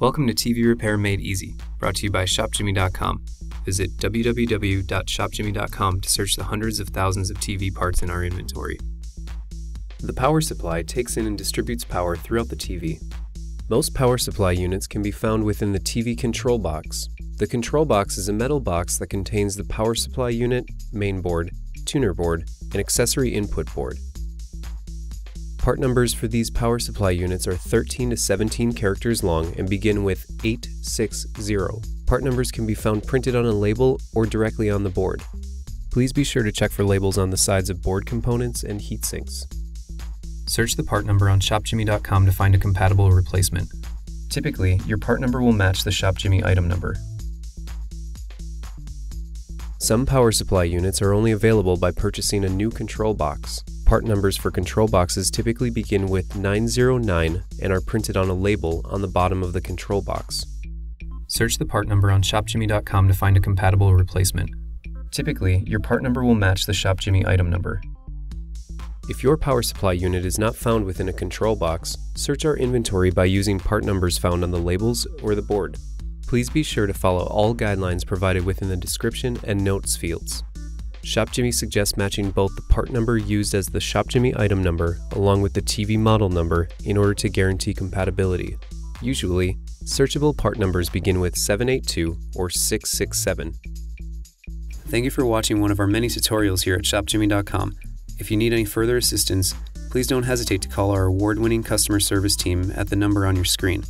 Welcome to TV Repair Made Easy, brought to you by ShopJimmy.com. Visit www.shopjimmy.com to search the hundreds of thousands of TV parts in our inventory. The power supply takes in and distributes power throughout the TV. Most power supply units can be found within the TV control box. The control box is a metal box that contains the power supply unit, main board, tuner board, and accessory input board. Part numbers for these power supply units are 13 to 17 characters long and begin with 860. Part numbers can be found printed on a label or directly on the board. Please be sure to check for labels on the sides of board components and heat sinks. Search the part number on ShopJimmy.com to find a compatible replacement. Typically, your part number will match the ShopJimmy item number. Some power supply units are only available by purchasing a new control box. Part numbers for control boxes typically begin with 909 and are printed on a label on the bottom of the control box. Search the part number on ShopJimmy.com to find a compatible replacement. Typically, your part number will match the ShopJimmy item number. If your power supply unit is not found within a control box, search our inventory by using part numbers found on the labels or the board. Please be sure to follow all guidelines provided within the description and notes fields. ShopJimmy suggests matching both the part number used as the ShopJimmy item number along with the TV model number in order to guarantee compatibility. Usually, searchable part numbers begin with 782 or 667. Thank you for watching one of our many tutorials here at ShopJimmy.com. If you need any further assistance, please don't hesitate to call our award winning customer service team at the number on your screen.